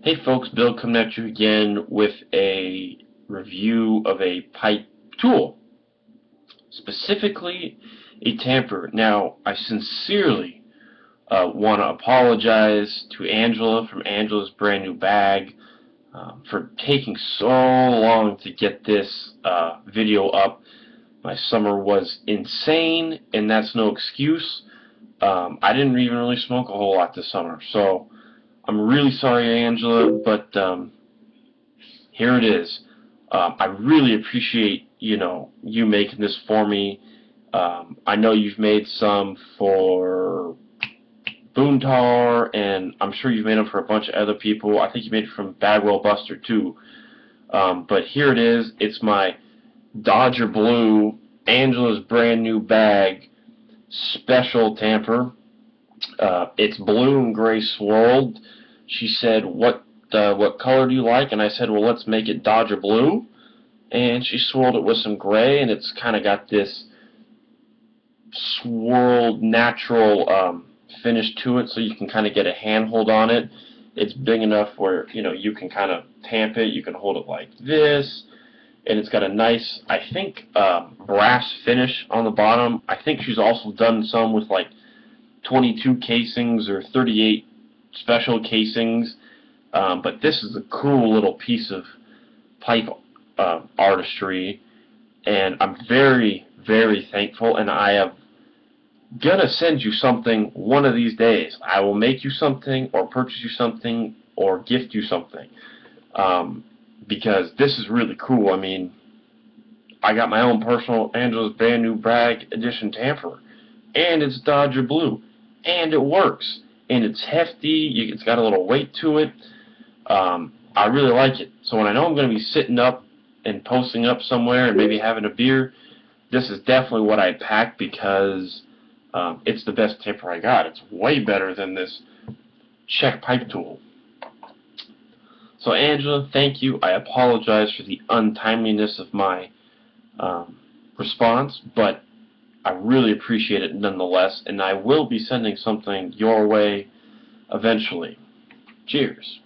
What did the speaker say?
Hey folks, Bill coming at you again with a review of a pipe tool, specifically a tamper. Now, I sincerely uh, want to apologize to Angela from Angela's brand new bag um, for taking so long to get this uh, video up. My summer was insane, and that's no excuse. Um, I didn't even really smoke a whole lot this summer, so I'm really sorry, Angela, but um, here it is. Um, I really appreciate you know you making this for me. Um, I know you've made some for Boontar, and I'm sure you've made them for a bunch of other people. I think you made it from Bagwell Buster too. Um, but here it is. It's my Dodger Blue Angela's brand new bag special tamper. Uh, it's blue and gray swirled. She said, "What uh, what color do you like?" And I said, "Well, let's make it Dodger blue." And she swirled it with some gray, and it's kind of got this swirled natural um, finish to it, so you can kind of get a handhold on it. It's big enough where you know you can kind of tamp it. You can hold it like this, and it's got a nice, I think, uh, brass finish on the bottom. I think she's also done some with like 22 casings or 38 special casings. Um, but this is a cool little piece of pipe uh, artistry, and I'm very, very thankful. And I am gonna send you something one of these days. I will make you something, or purchase you something, or gift you something. Um, because this is really cool. I mean, I got my own personal Angela's brand new brag edition tamper, and it's Dodger Blue, and it works, and it's hefty. It's got a little weight to it. Um, I really like it. So when I know I'm going to be sitting up and posting up somewhere and maybe having a beer, this is definitely what I pack because um, it's the best tamper I got. It's way better than this Czech pipe tool. So Angela, thank you. I apologize for the untimeliness of my um, response, but I really appreciate it nonetheless, and I will be sending something your way eventually. Cheers.